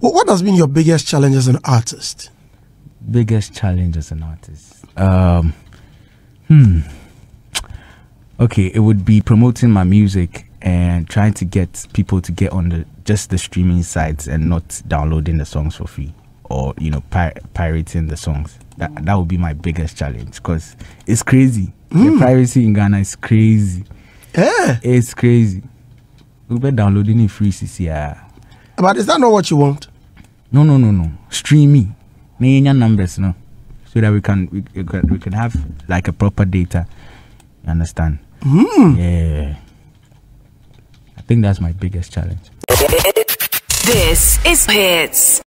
What, what has been your biggest challenge as an artist? Biggest challenge as an artist. Um, hmm. Okay, it would be promoting my music and trying to get people to get on the just the streaming sites and not downloading the songs for free or you know pir- pirating the songs. That that would be my biggest challenge because it's crazy. The piracy in Ghana is crazy. Yeah. It's crazy. We've been downloading it free, CC. Yeah. But is that not what you want? No, no, no, no. Streaming. Nanya numbers, no. So that we can we, we can we can have like a proper data. You understand? Hmm. Yeah. I think that's my biggest challenge. This is Hits.